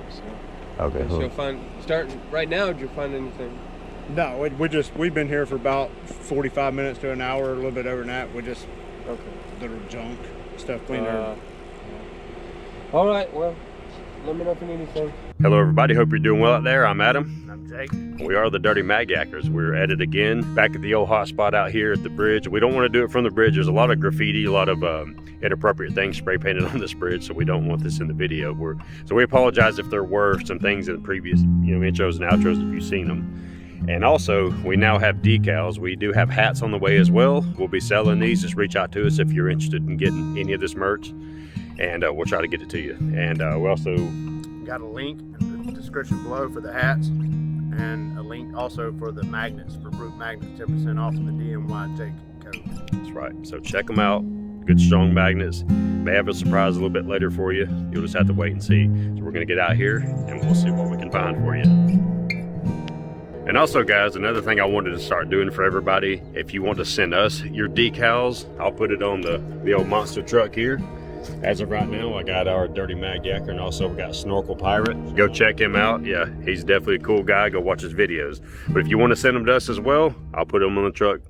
hump. So Okay. so you'll find starting right now. Did you find anything? No, we, we just we've been here for about 45 minutes to an hour, a little bit over that. We just Okay. little junk stuff cleaned Uh, our all right. Well, let me know if you need anything. Hello, everybody. Hope you're doing well out there. I'm Adam. I'm Jake. We are the Dirty Mag Yakers. We're at it again, back at the old hot spot out here at the bridge. We don't want to do it from the bridge. There's a lot of graffiti, a lot of um, inappropriate things spray painted on this bridge, so we don't want this in the video. We're, so we apologize if there were some things in the previous, you know, intros and outros if you've seen them. And also, we now have decals. We do have hats on the way as well. We'll be selling these. Just reach out to us if you're interested in getting any of this merch, and uh, we'll try to get it to you. And uh, we also got a link in the description below for the hats and a link also for the magnets for Brute Magnets 10% off of the DMYJ code. That's right. So check them out. Good strong magnets. May have a surprise a little bit later for you. You'll just have to wait and see. So we're gonna get out here and we'll see what we can find for you. And also guys, another thing I wanted to start doing for everybody, if you want to send us your decals, I'll put it on the, the old monster truck here. As of right now, I got our Dirty Mag Yaker and also we got Snorkel Pirate. Go check him out. Yeah, he's definitely a cool guy. Go watch his videos. But if you want to send them to us as well, I'll put them on the truck.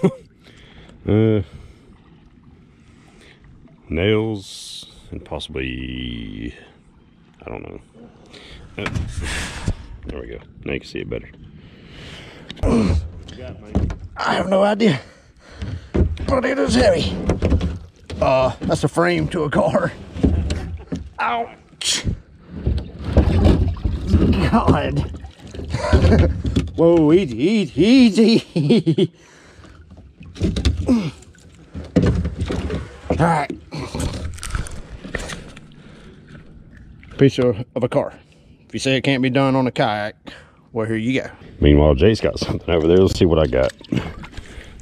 Uh, nails and possibly, I don't know. Uh, there we go. Now you can see it better. I have no idea, but it is heavy. Uh, that's a frame to a car. Ouch. God. Whoa, easy, easy, easy. All right. Piece of, of a car. If you say it can't be done on a kayak, well, here you go. Meanwhile, Jay's got something over there. Let's see what I got.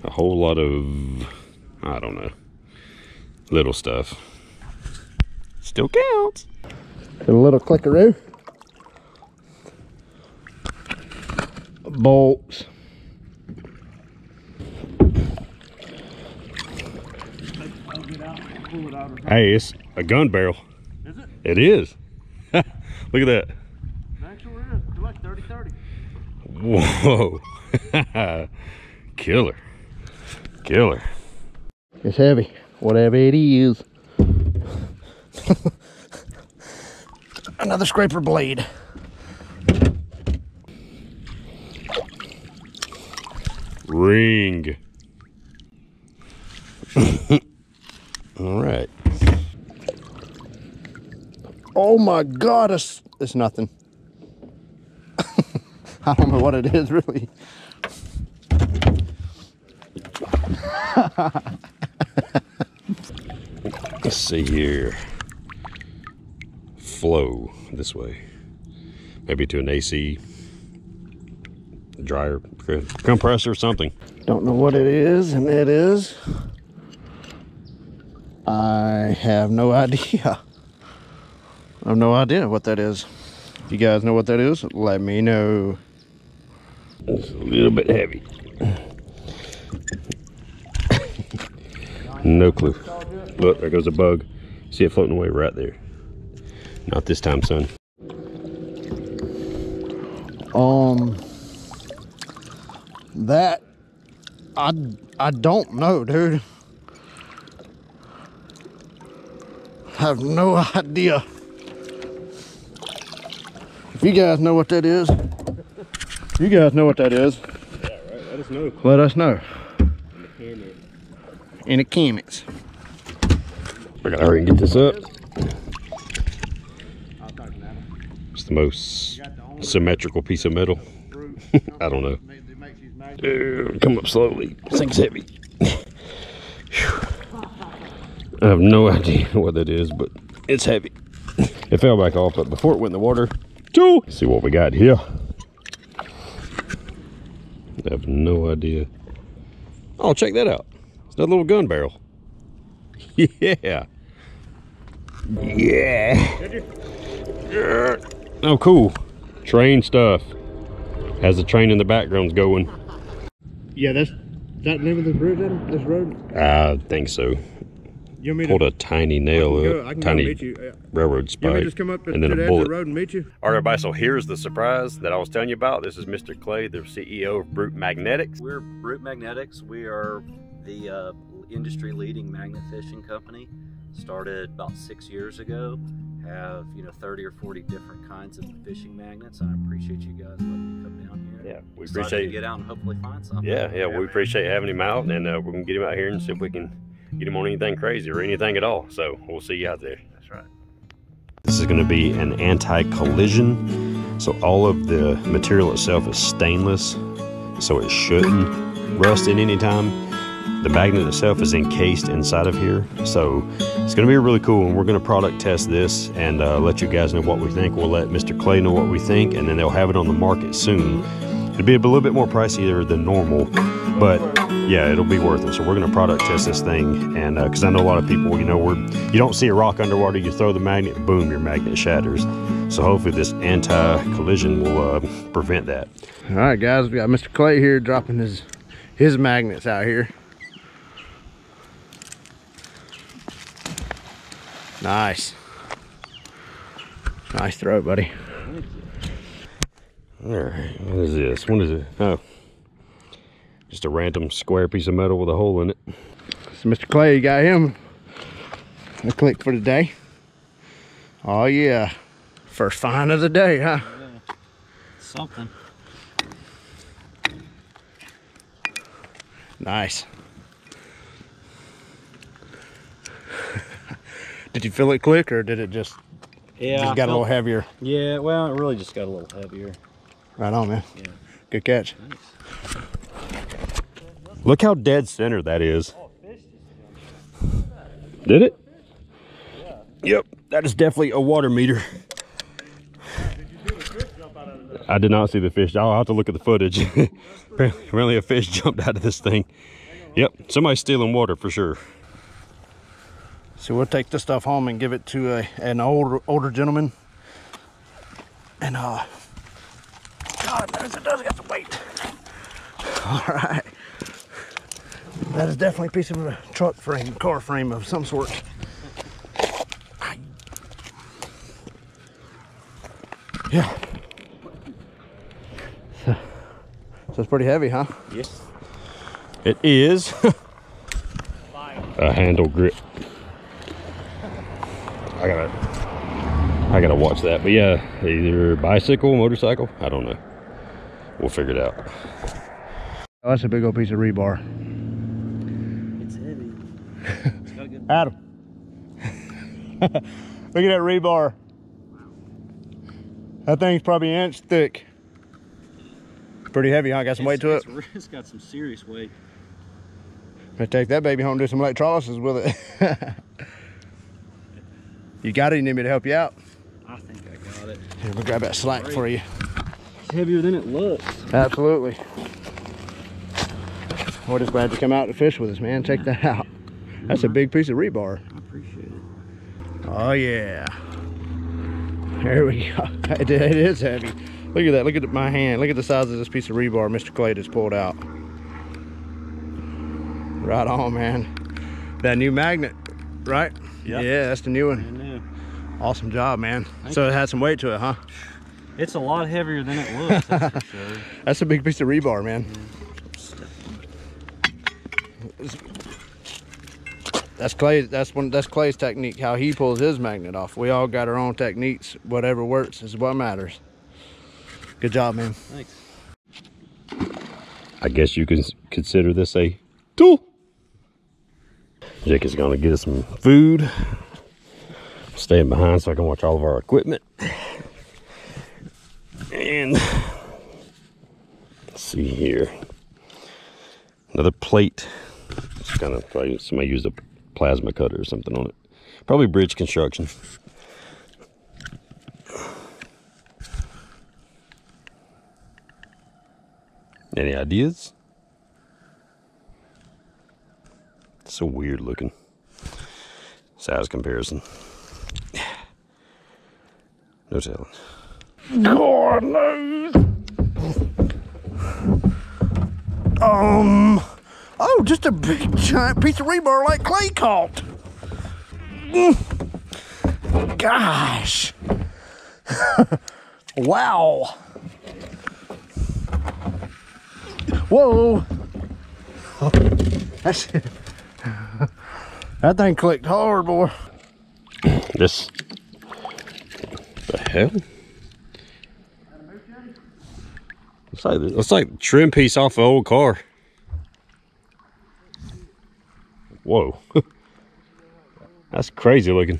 A whole lot of, I don't know, little stuff. Still counts. Got a little clickaroo. Bolts. Hey, it's a gun barrel. Is it? It is. Look at that. Actually, it is. It's like 30 30. Whoa. Killer. Killer. It's heavy. Whatever it is. Another scraper blade. Ring. All right. Oh my god, it's, it's nothing. I don't know what it is really. Let's see here. Flow this way. Maybe to an AC dryer compressor or something. Don't know what it is, and it is. I have no idea. I have no idea what that is. If you guys know what that is, let me know. It's a little bit heavy. no clue. Look, there goes a bug. See it floating away right there. Not this time, son. Um, that I I don't know, dude. I have no idea. If you guys know what that is, you guys know what that is, Let us know. let us know in the comments. I gotta hurry and get this up. It's the most symmetrical piece of metal. I don't know. Uh, Come up slowly. This thing's heavy. I have no idea what that is, but it's heavy. It fell back off, but before it went in the water, two. See what we got here. I have no idea. Oh, check that out. It's that little gun barrel. Yeah. Yeah. Oh, cool. Train stuff. Has the train in the background's going. Yeah, that's is that the name of the bridge, Adam? This road? I think so. You want me pulled to a tiny nail, can go, up, I can go tiny meet you. Uh, railroad You want me spike, come up and then a the edge of bullet. the road and meet you? All right, everybody. So here's the surprise that I was telling you about. This is Mr. Clay, the CEO of Brute Magnetics. We're Brute Magnetics. We are the uh, industry leading magnet fishing company. Started about six years ago. Have you know 30 or 40 different kinds of fishing magnets. I appreciate you guys letting me come down here. Yeah, we Excited appreciate. to get out and hopefully find something. Yeah, yeah, we appreciate having him out, and uh, we're gonna get him out here and see if we can get him on anything crazy or anything at all. So we'll see you out there. That's right. This is going to be an anti-collision. So all of the material itself is stainless, so it shouldn't rust at any time. The magnet itself is encased inside of here, so it's going to be really cool. And we're going to product test this and uh, let you guys know what we think. We'll let Mr. Clay know what we think, and then they'll have it on the market soon. It'll be a little bit more pricier than normal, but yeah, it'll be worth it. So we're going to product test this thing, and because I know a lot of people, you know, we're you don't see a rock underwater, you throw the magnet, boom, your magnet shatters. So hopefully this anti-collision will uh, prevent that. All right, guys, we got Mr. Clay here dropping his his magnets out here. Nice. Nice throw, buddy. All right, what is this? What is it? Oh, just a random square piece of metal with a hole in it. So Mr. Clay, you got him a click for the day. Oh yeah. First find of the day, huh? Yeah. Something. Nice. did you feel it click or did it just, Yeah. just I got a little heavier? Yeah. Well, it really just got a little heavier. Right on, man. Yeah. Good catch. Look how dead center that is. Did it? Yep, that is definitely a water meter. I did not see the fish. I'll have to look at the footage. Apparently a fish jumped out of this thing. Yep, somebody's stealing water for sure. So we'll take this stuff home and give it to a, an older older gentleman. And uh God knows it does got some weight. Alright. That is definitely a piece of a truck frame, car frame of some sort. Yeah. So, so it's pretty heavy, huh? Yes. It is a handle grip. I gotta, I gotta watch that. But yeah, either bicycle, motorcycle, I don't know. We'll figure it out. Oh, that's a big old piece of rebar. It's heavy. It's got good. Adam. Look at that rebar. That thing's probably an inch thick. Pretty heavy, huh? Got some weight to it. It's, it's got some serious weight. Let's take that baby home and do some electrolysis with it. you got it? You need me to help you out? I think I got it. Here, we'll grab that slack for you. It's heavier than it looks. Absolutely. We're just glad to come out to fish with us, man. Check that out. That's a big piece of rebar. I appreciate it. Oh yeah. There we go. It, is heavy. Look at that. Look at my hand. Look at the size of this piece of rebar Mr. Clay just pulled out. Right on, man. That new magnet, right? Yep. Yeah, that's the new I one. know. Awesome job, man. Thank so it had some weight to it, huh? It's a lot heavier than it looks, that's for sure. That's a big piece of rebar, man. That's Clay. That's one. That's Clay's technique. How he pulls his magnet off. We all got our own techniques. Whatever works is what matters. Good job, man. Thanks. I guess you can consider this a tool. Jake is gonna get us some food. Staying behind so I can watch all of our equipment. And let's see here. Another plate. It's kind of probably somebody used a plasma cutter or something on it. Probably bridge construction. Any ideas? It's So weird looking. Size comparison. No telling. God knows. Um. Oh, just a big giant piece of rebar like Clay caught. Mm. Gosh. wow. Whoa. That's, that thing clicked hard, boy. This. The hell? Looks like like trim piece off an old car. Whoa. That's crazy looking.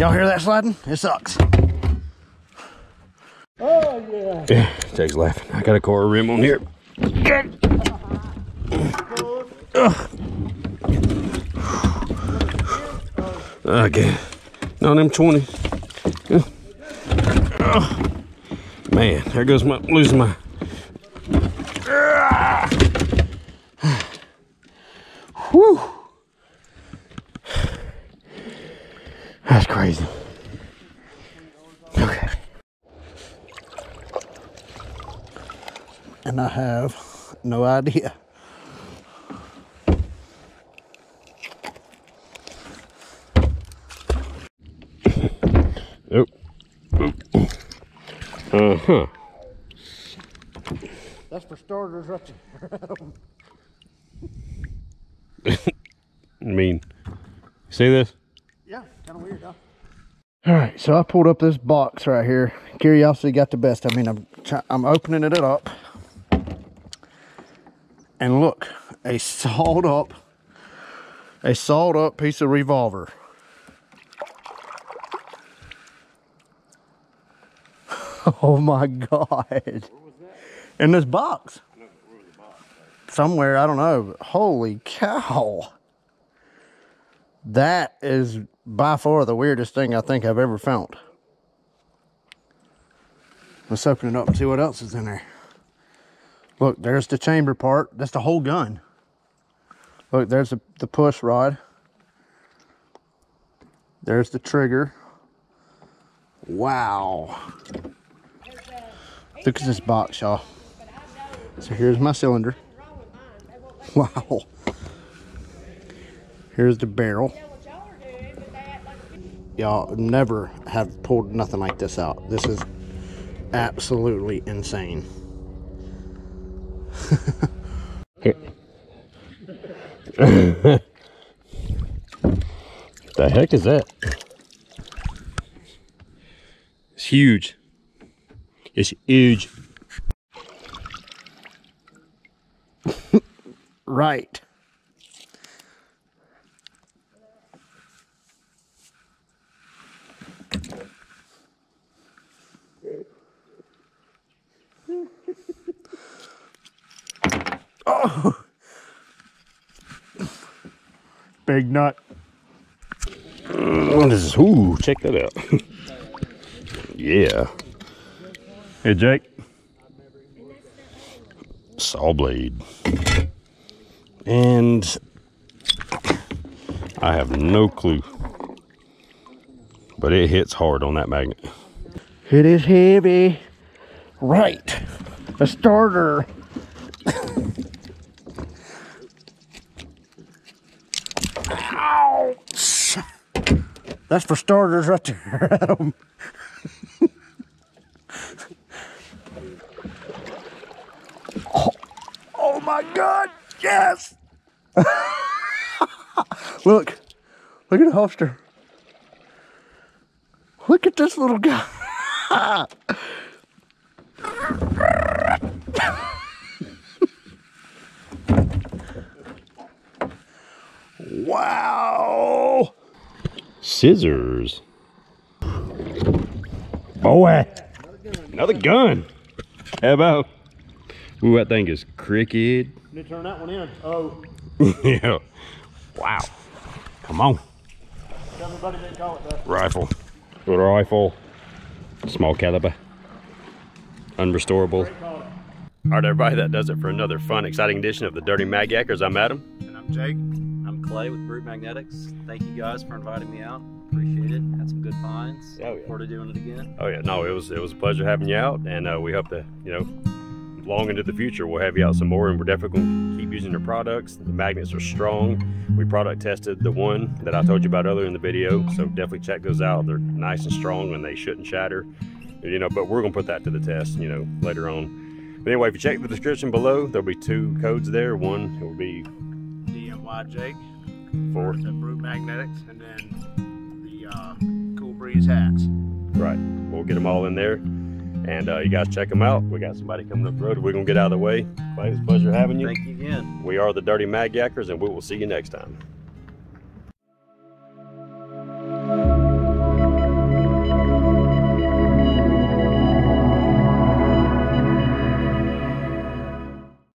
Y'all hear that sliding? It sucks. Oh yeah, Jake's laughing. I got a core rim on here. Okay. No, them 20. Oh. Man, there goes my losing my. Whew. That's crazy. Okay. And I have no idea. Uh huh. That's for starters right I mean, see this? Yeah, kind of weird, huh? All right, so I pulled up this box right here. Curiosity got the best. I mean, I'm I'm opening it up, and look, a sawed up, a sawed up piece of revolver. Oh my god! In this box. Somewhere, I don't know. Holy cow! That is by far the weirdest thing I think I've ever found. Let's open it up and see what else is in there. Look, there's the chamber part. That's the whole gun. Look, there's the, the push rod. There's the trigger. Wow. Look at this box, y'all. So here's my cylinder. Wow. Here's the barrel. Y'all never have pulled nothing like this out. This is absolutely insane. Okay. The heck is that? It's huge. It's huge. Right. Oh. Big nut. What is this? Ooh, check that out. yeah. Hey, Jake. Saw blade. And I have no clue. But it hits hard on that magnet. It is heavy. Right. A starter. Ouch. That's for starters right there, Adam. oh, oh my God. Yes. look. Look at the holster. Look at this little guy. wow. Scissors. Boy. Another gun. How about? Ooh, that thing is cricket. Let me turn that one in. Oh, yeah. Wow. Come on. everybody didn't call it that. Rifle. Little rifle. Small caliber. Unrestorable. All right, everybody, that does it for another fun, exciting edition of the Dirty Mag Yakers. I'm Adam. And I'm Jake. I'm Clay with Brute Magnetics. Thank you guys for inviting me out. Appreciate it. Had some good finds. Oh, yeah. Look forward to doing it again. Oh yeah, no, it was it was a pleasure having you out, and uh, we hope to you know long into the future we'll have you out some more, and we're definitely going to keep using your products. The magnets are strong. We product tested the one that I told you about earlier in the video, so definitely check those out. They're nice and strong, and they shouldn't shatter. You know, but we're gonna put that to the test, you know, later on. But anyway, if you check the description below, there'll be two codes there. One will be DMY Jake for the Brute Magnetics, and then the uh, Cool Breeze hats. Right. We'll get them all in there. And uh, you guys check them out. We got somebody coming up the road. We're going to get out of the way. Clay, it's a pleasure having you. Thank you again. We are the Dirty Mag Yakers, and we will see you next time.